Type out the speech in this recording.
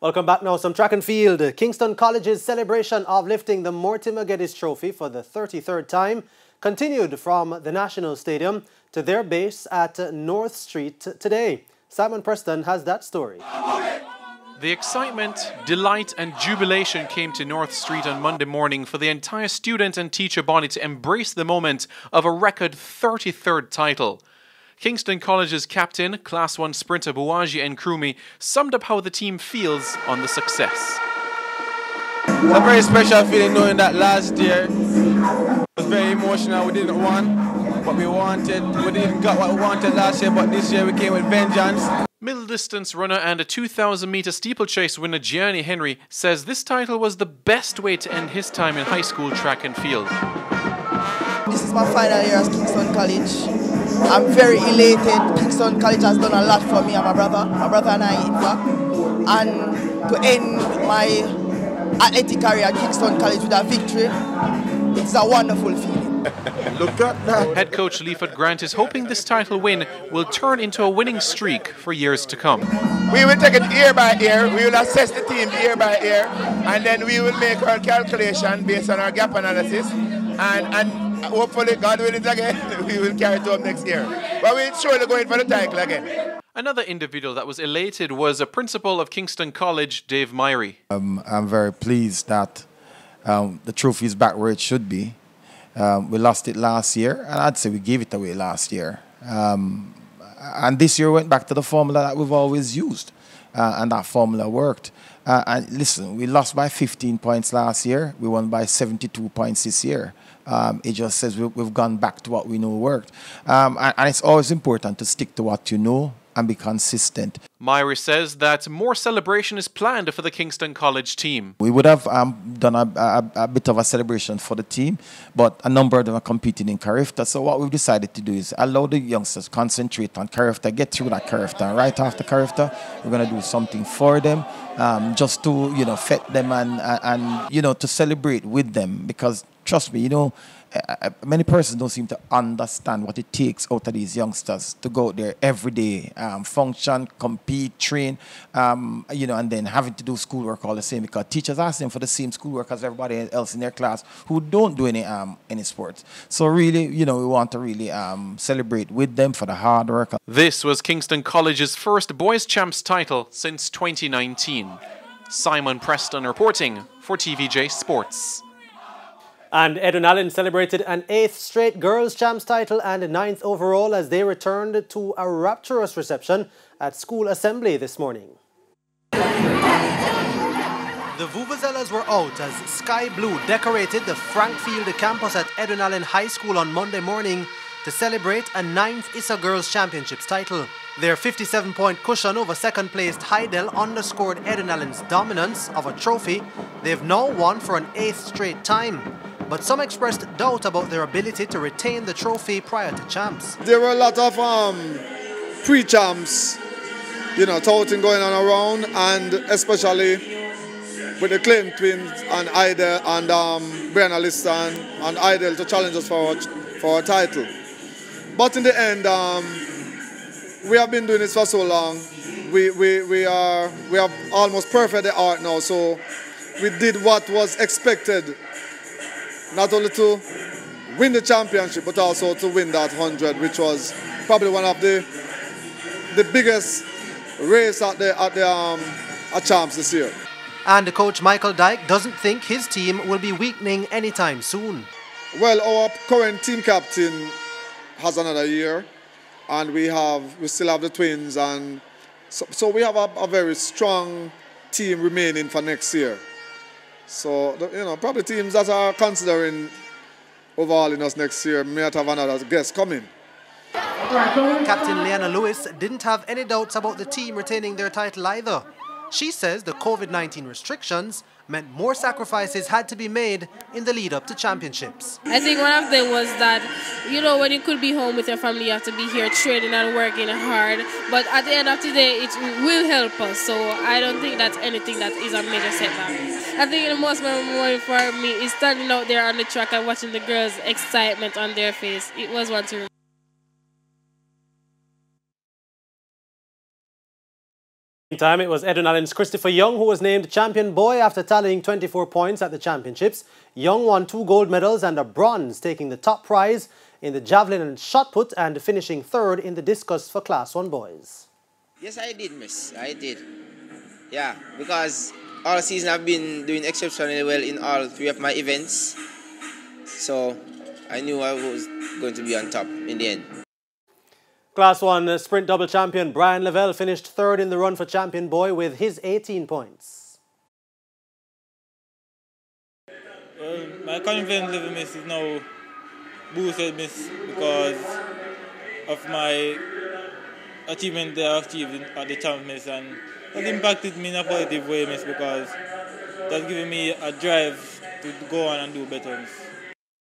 Welcome back now. Some track and field. Kingston College's celebration of lifting the Mortimer Geddes Trophy for the 33rd time continued from the National Stadium to their base at North Street today. Simon Preston has that story. The excitement, delight and jubilation came to North Street on Monday morning for the entire student and teacher body to embrace the moment of a record 33rd title. Kingston College's captain, Class 1 sprinter Bouwahjgie Nkrumah, summed up how the team feels on the success. It's a very special feeling knowing that last year it was very emotional. We didn't want what we wanted. We didn't get what we wanted last year, but this year we came with vengeance. Middle distance runner and a 2,000 metre steeplechase winner Gianni Henry says this title was the best way to end his time in high school track and field. This is my final year at Kingston College. I'm very elated. Kingston College has done a lot for me and my brother, my brother and I, in fact. And to end my athletic career at Kingston College with a victory, it's a wonderful feeling. Look at that. Head coach Leaford Grant is hoping this title win will turn into a winning streak for years to come. We will take it year by year. We will assess the team year by year, and then we will make our calculation based on our gap analysis. And, and hopefully, God willing again, we will carry it home next year. But we're surely going for the title again. Another individual that was elated was a principal of Kingston College, Dave Myrie. Um, I'm very pleased that um, the trophy is back where it should be. Um, we lost it last year, and I'd say we gave it away last year. Um, and this year went back to the formula that we've always used, uh, and that formula worked. Uh, and listen, we lost by 15 points last year. We won by 72 points this year. Um, it just says we, have gone back to what we know worked. Um, and, and, it's always important to stick to what you know and be consistent. Myrie says that more celebration is planned for the Kingston College team. We would have um, done a, a, a, bit of a celebration for the team, but a number of them are competing in Carifta. So what we've decided to do is allow the youngsters concentrate on Carifta, get through that Carifta. And right after Carifta, we're going to do something for them, um, just to you know fet them and, and you know to celebrate with them because trust me, you know, uh, many persons don't seem to understand what it takes out of these youngsters to go out there every day, um, function, compete, train, um, you know, and then having to do schoolwork all the same because teachers ask them for the same schoolwork as everybody else in their class who don't do any um, any sports. So really, you know, we want to really um, celebrate with them for the hard work. This was Kingston College's first boys champs title since 2019. Simon Preston reporting for TVJ Sports. And Edwin Allen celebrated an eighth straight girls' champs title and ninth overall as they returned to a rapturous reception at school assembly this morning. The Vuvuzelas were out as Sky Blue decorated the Frankfield campus at Edwin Allen High School on Monday morning to celebrate a ninth ISSA Girls Championships title. Their 57-point cushion over second-placed Hydel underscored Edwin Allen's dominance of a trophy they've now won for an eighth straight time but some expressed doubt about their ability to retain the trophy prior to champs. There were a lot of um, pre-champs, you know, touting going on around, and especially with the Clayton twins and Hydel and um, Brianna Lyston and Hydel to challenge us for our, for our title. But in the end, um, we have been doing this for so long. We, we, we, are, we have almost perfect the art now, so we did what was expected not only to win the championship, but also to win that 100, which was probably one of the the biggest race at the at the um, at champs this year. And coach Michael Dyke doesn't think his team will be weakening anytime soon. Well, our current team captain has another year, and we have we still have the twins, and so, so we have a, a very strong team remaining for next year. So, you know, probably teams that are considering overhauling us next year may have another guest coming. Captain Leanna Lewis didn't have any doubts about the team retaining their title either. She says the COVID-19 restrictions meant more sacrifices had to be made in the lead up to championships. I think one of them was that, you know, when you could be home with your family, you have to be here training and working hard. But at the end of the day, it will help us. So I don't think that's anything that is a major setback. I think the most memorable for me is standing out there on the track and watching the girls' excitement on their face. It was one to Time it was Edwin Allen's Christopher Young who was named champion boy after tallying 24 points at the championships. Young won two gold medals and a bronze, taking the top prize in the javelin and shot put and finishing third in the discus for Class 1 boys. Yes, I did, miss. I did. Yeah, because all season I've been doing exceptionally well in all three of my events. So I knew I was going to be on top in the end. Class 1 uh, sprint double champion Bryan Levell finished third in the run for champion boy with his 18 points. Well, my confidence level miss is now boosted miss because of my achievement that I achieved at the champ miss and that impacted me in a positive way miss because that's given me a drive to go on and do better miss.